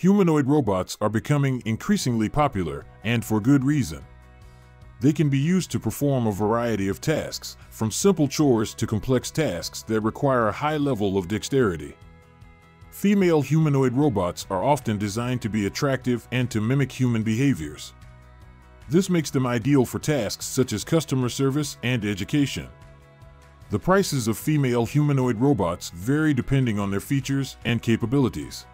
Humanoid robots are becoming increasingly popular, and for good reason. They can be used to perform a variety of tasks, from simple chores to complex tasks that require a high level of dexterity. Female humanoid robots are often designed to be attractive and to mimic human behaviors. This makes them ideal for tasks such as customer service and education. The prices of female humanoid robots vary depending on their features and capabilities.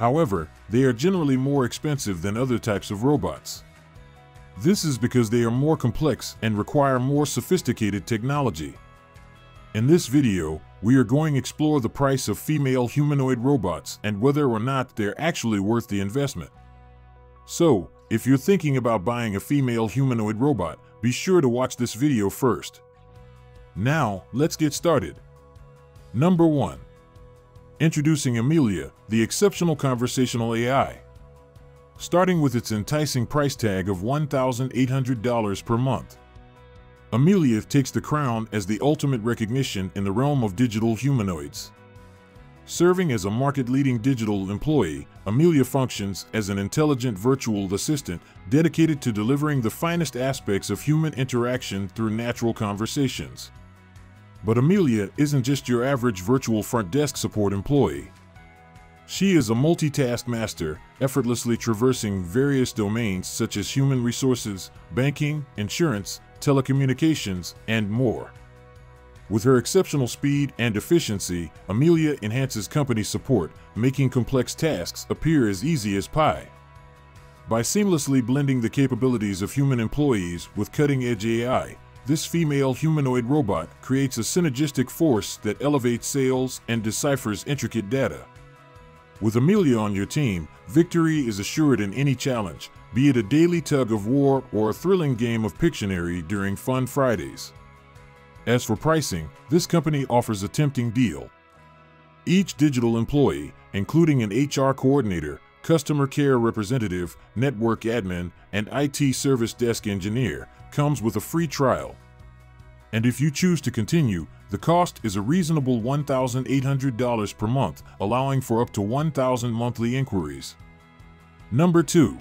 However, they are generally more expensive than other types of robots. This is because they are more complex and require more sophisticated technology. In this video, we are going to explore the price of female humanoid robots and whether or not they're actually worth the investment. So, if you're thinking about buying a female humanoid robot, be sure to watch this video first. Now, let's get started. Number 1. Introducing Amelia, the exceptional conversational AI. Starting with its enticing price tag of $1,800 per month. Amelia takes the crown as the ultimate recognition in the realm of digital humanoids. Serving as a market-leading digital employee, Amelia functions as an intelligent virtual assistant dedicated to delivering the finest aspects of human interaction through natural conversations. But Amelia isn't just your average virtual front desk support employee. She is a multitask master, effortlessly traversing various domains such as human resources, banking, insurance, telecommunications, and more. With her exceptional speed and efficiency, Amelia enhances company support, making complex tasks appear as easy as pie. By seamlessly blending the capabilities of human employees with cutting-edge AI, this female humanoid robot creates a synergistic force that elevates sales and deciphers intricate data. With Amelia on your team, victory is assured in any challenge, be it a daily tug of war or a thrilling game of Pictionary during Fun Fridays. As for pricing, this company offers a tempting deal. Each digital employee, including an HR coordinator, customer care representative, network admin, and IT service desk engineer, comes with a free trial. And if you choose to continue, the cost is a reasonable $1,800 per month, allowing for up to 1,000 monthly inquiries. Number 2.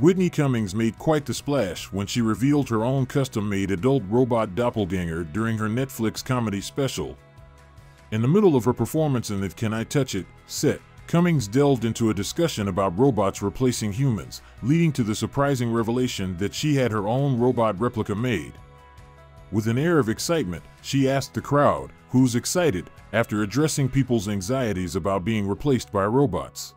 Whitney Cummings made quite the splash when she revealed her own custom-made adult robot doppelganger during her Netflix comedy special. In the middle of her performance in the Can I Touch It set, Cummings delved into a discussion about robots replacing humans, leading to the surprising revelation that she had her own robot replica made. With an air of excitement, she asked the crowd, who's excited, after addressing people's anxieties about being replaced by robots.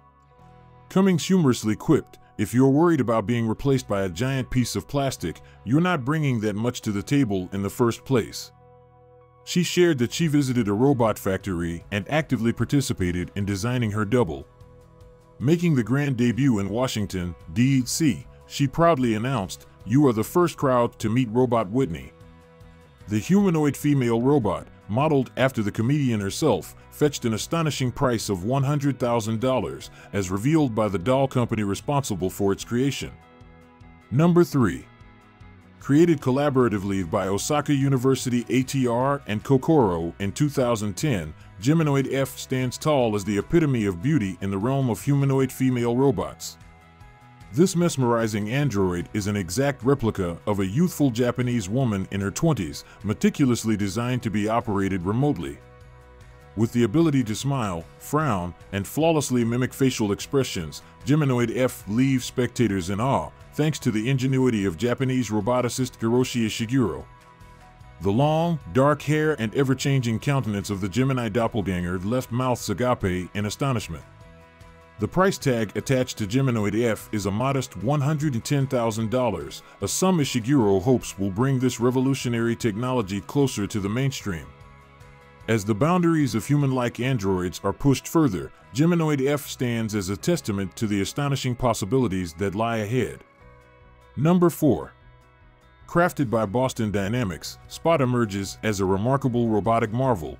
Cummings humorously quipped, if you're worried about being replaced by a giant piece of plastic, you're not bringing that much to the table in the first place. She shared that she visited a robot factory and actively participated in designing her double. Making the grand debut in Washington, D.C., she proudly announced, You are the first crowd to meet Robot Whitney. The humanoid female robot, modeled after the comedian herself, fetched an astonishing price of $100,000, as revealed by the doll company responsible for its creation. Number 3. Created collaboratively by Osaka University ATR and Kokoro in 2010, Geminoid F stands tall as the epitome of beauty in the realm of humanoid female robots. This mesmerizing android is an exact replica of a youthful Japanese woman in her 20s, meticulously designed to be operated remotely. With the ability to smile, frown, and flawlessly mimic facial expressions, Geminoid F leaves spectators in awe, thanks to the ingenuity of Japanese roboticist Hiroshi Ishiguro. The long, dark hair and ever-changing countenance of the Gemini doppelganger left mouths agape in astonishment. The price tag attached to Geminoid F is a modest $110,000, a sum Ishiguro hopes will bring this revolutionary technology closer to the mainstream. As the boundaries of human-like androids are pushed further, Geminoid F stands as a testament to the astonishing possibilities that lie ahead. Number 4. Crafted by Boston Dynamics, Spot emerges as a remarkable robotic marvel.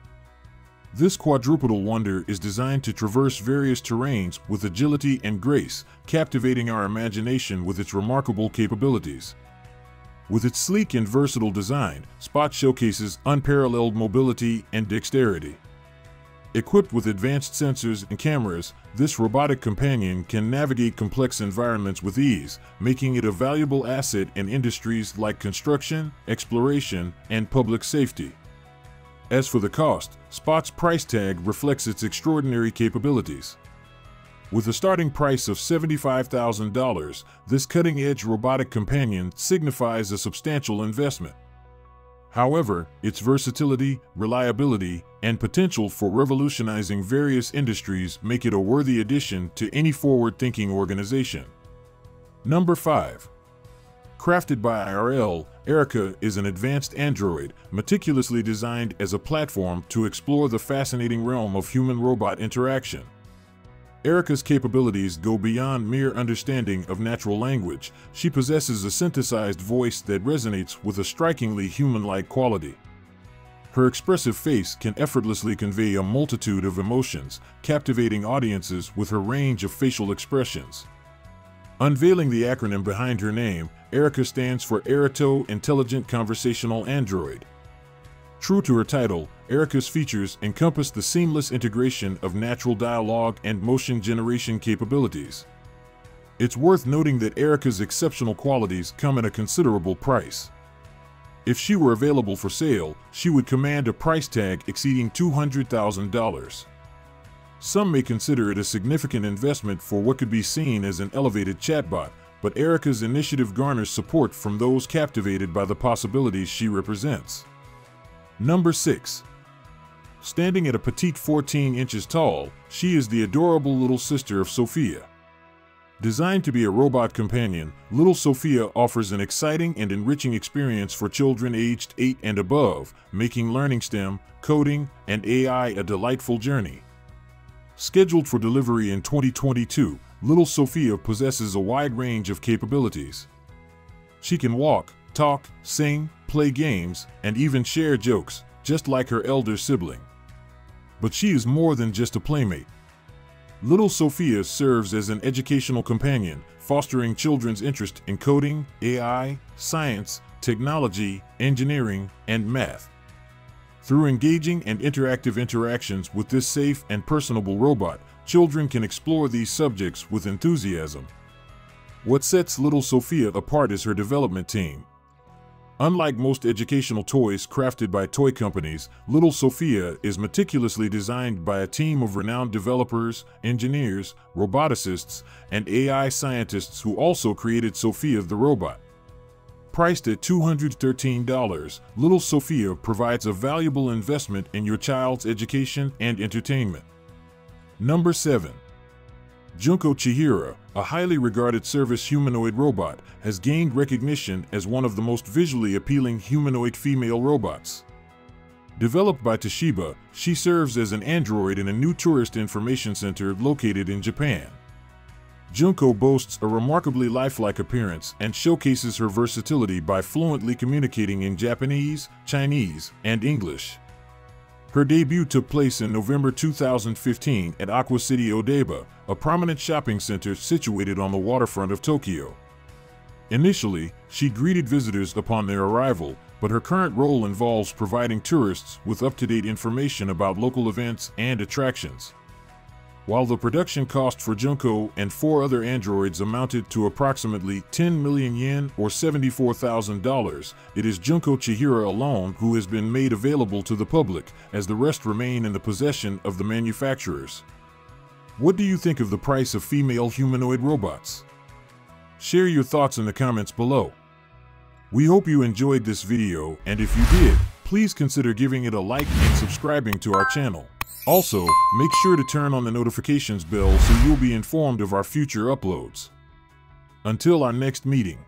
This quadrupedal wonder is designed to traverse various terrains with agility and grace, captivating our imagination with its remarkable capabilities. With its sleek and versatile design, Spot showcases unparalleled mobility and dexterity. Equipped with advanced sensors and cameras, this robotic companion can navigate complex environments with ease, making it a valuable asset in industries like construction, exploration, and public safety. As for the cost, Spot's price tag reflects its extraordinary capabilities. With a starting price of $75,000, this cutting-edge robotic companion signifies a substantial investment. However, its versatility, reliability, and potential for revolutionizing various industries make it a worthy addition to any forward-thinking organization. Number 5. Crafted by IRL, Erica is an advanced android meticulously designed as a platform to explore the fascinating realm of human-robot interaction. Erica's capabilities go beyond mere understanding of natural language. She possesses a synthesized voice that resonates with a strikingly human-like quality. Her expressive face can effortlessly convey a multitude of emotions, captivating audiences with her range of facial expressions. Unveiling the acronym behind her name, Erica stands for ERATO Intelligent Conversational Android. True to her title, Erica's features encompass the seamless integration of natural dialogue and motion generation capabilities. It's worth noting that Erica's exceptional qualities come at a considerable price. If she were available for sale, she would command a price tag exceeding $200,000. Some may consider it a significant investment for what could be seen as an elevated chatbot, but Erica's initiative garners support from those captivated by the possibilities she represents. Number 6. Standing at a petite 14 inches tall, she is the adorable little sister of Sophia. Designed to be a robot companion, Little Sophia offers an exciting and enriching experience for children aged 8 and above, making learning STEM, coding, and AI a delightful journey. Scheduled for delivery in 2022, Little Sophia possesses a wide range of capabilities. She can walk, talk, sing, play games, and even share jokes, just like her elder sibling. But she is more than just a playmate. Little Sophia serves as an educational companion, fostering children's interest in coding, AI, science, technology, engineering, and math. Through engaging and interactive interactions with this safe and personable robot, children can explore these subjects with enthusiasm. What sets little Sophia apart is her development team, Unlike most educational toys crafted by toy companies, Little Sophia is meticulously designed by a team of renowned developers, engineers, roboticists, and AI scientists who also created Sophia the robot. Priced at $213, Little Sophia provides a valuable investment in your child's education and entertainment. Number 7. Junko Chihira, a highly regarded service humanoid robot, has gained recognition as one of the most visually appealing humanoid female robots. Developed by Toshiba, she serves as an android in a new tourist information center located in Japan. Junko boasts a remarkably lifelike appearance and showcases her versatility by fluently communicating in Japanese, Chinese, and English. Her debut took place in November 2015 at Aqua City Odaiba, a prominent shopping center situated on the waterfront of Tokyo. Initially, she greeted visitors upon their arrival, but her current role involves providing tourists with up-to-date information about local events and attractions. While the production cost for Junko and four other androids amounted to approximately 10 million yen or $74,000, it is Junko Chihira alone who has been made available to the public, as the rest remain in the possession of the manufacturers. What do you think of the price of female humanoid robots? Share your thoughts in the comments below. We hope you enjoyed this video, and if you did, please consider giving it a like and subscribing to our channel. Also, make sure to turn on the notifications bell so you'll be informed of our future uploads. Until our next meeting.